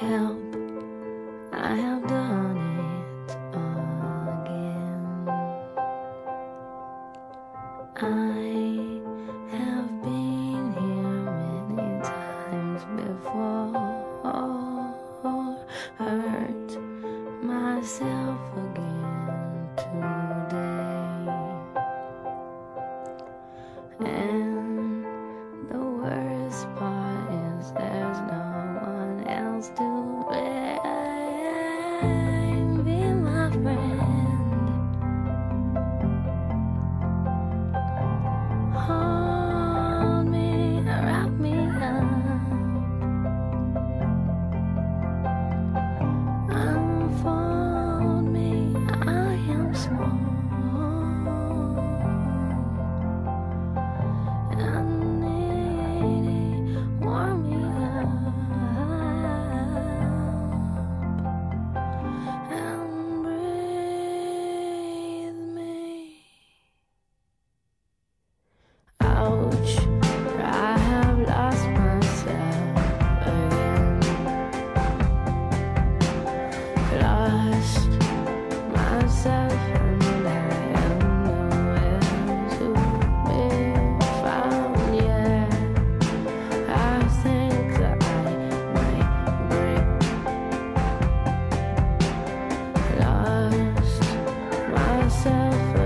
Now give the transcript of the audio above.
Help, I have done it again. I myself